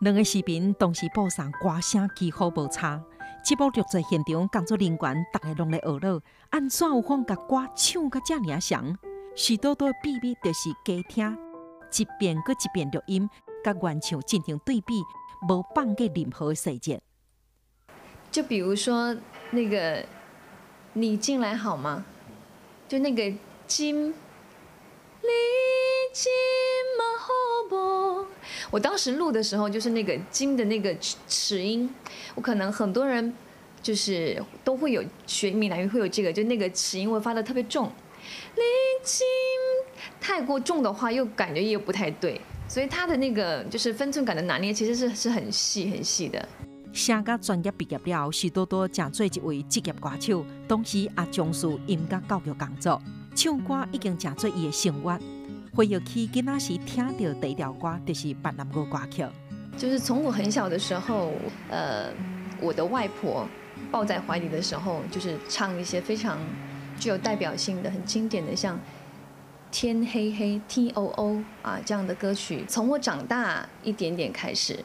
两个视频同时播送，歌声几乎无差。节目录制现场工作人员，大家拢在学乐，安怎有法甲歌唱甲遮尔像？许多多秘密就是假听，一遍搁一遍录音，甲原唱进行对比，无放过任何细节。就比如说那个“你进来好吗”，就那个“金”，你进？我当时录的时候，就是那个“金”的那个齿音，我可能很多人就是都会有学闽南语会有这个，就那个齿音会发的特别重，“你金”太过重的话，又感觉又不太对，所以他的那个就是分寸感的拿捏，其实是是很细很细的。声甲专业毕业了，许多多正做一位职业歌手，同时也从事音乐教育工作。唱歌已经正做伊的生活。回忆起囡仔时听到第一条歌，就是闽南语歌曲。就是从我很小的时候，呃，我的外婆抱在怀里的时候，就是唱一些非常具有代表性的、很经典的，像《天黑黑》T O O 啊这样的歌曲。从我长大一点点开始。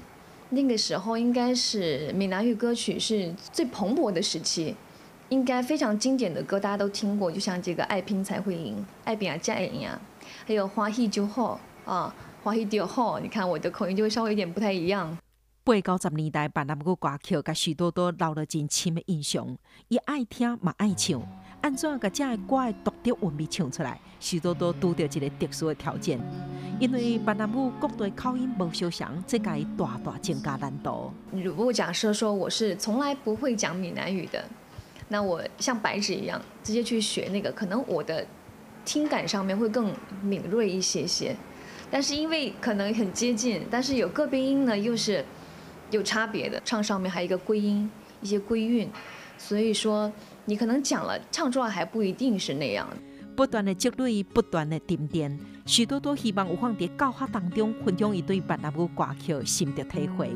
那个时候应该是闽南语歌曲是最蓬勃的时期，应该非常经典的歌大家都听过，就像这个《爱拼才会赢》，爱拼啊加赢啊，还有《欢喜就好》啊，《欢喜就好》。你看我的口音就会稍微有点不太一样。八九十年代闽南语歌曲，甲许多多留了真深的印象，伊爱听嘛爱唱。安怎甲这个歌的独特韵味唱出来？许多多拄着一个特殊的条件，因为闽南语各地口音无相像，这该大大增加难度。如果假设说我是从来不会讲闽南语的，那我像白纸一样直接去学那个，可能我的听感上面会更敏锐一些些。但是因为可能很接近，但是有个别音呢又是有差别的，唱上面还有一个归音，一些归韵，所以说。你可能讲了，唱出来还不一定是那样。不断的积累，不断的沉淀，许多都希望有放在教学当中，分享伊对闽南语歌曲心得体会。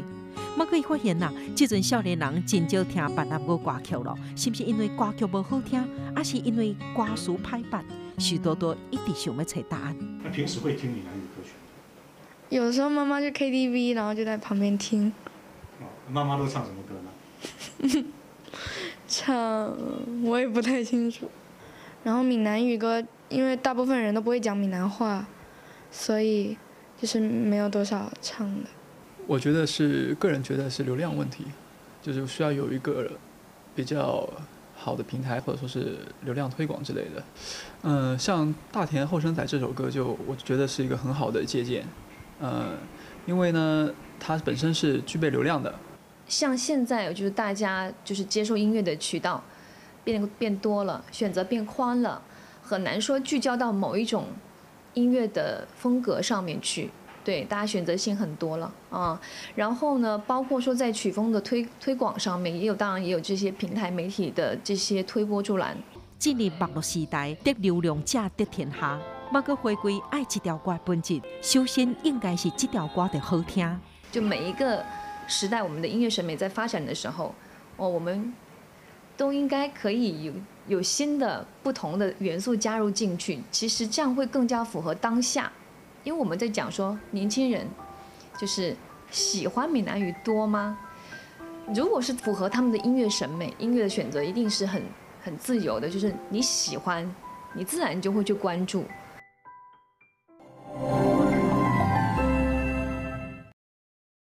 我可以发现呐，这阵少年人真少听闽南语歌曲了，是不是因为歌曲不好听，还是因为歌词排版？许多多一直想要找答案。那平时会听闽南语歌曲？有的时候妈妈去 KTV，然后就在旁边听。哦，妈妈都唱什么歌呢？唱我也不太清楚，然后闽南语歌，因为大部分人都不会讲闽南话，所以就是没有多少唱的。我觉得是个人觉得是流量问题，就是需要有一个比较好的平台或者说是流量推广之类的。嗯，像大田后生仔这首歌就我觉得是一个很好的借鉴，呃，因为呢它本身是具备流量的。像现在，就是大家就是接受音乐的渠道变变多了，选择变宽了，很难说聚焦到某一种音乐的风格上面去。对，大家选择性很多了啊。然后呢，包括说在曲风的推推广上面，也有当然也有这些平台媒体的这些推波助澜。进入网络时代，得流量者得天下。要搁回归爱这条歌本质，首先应该是这条歌的好听。就每一个。时代，我们的音乐审美在发展的时候，哦，我们都应该可以有有新的不同的元素加入进去。其实这样会更加符合当下，因为我们在讲说年轻人就是喜欢闽南语多吗？如果是符合他们的音乐审美，音乐的选择一定是很很自由的，就是你喜欢，你自然就会去关注。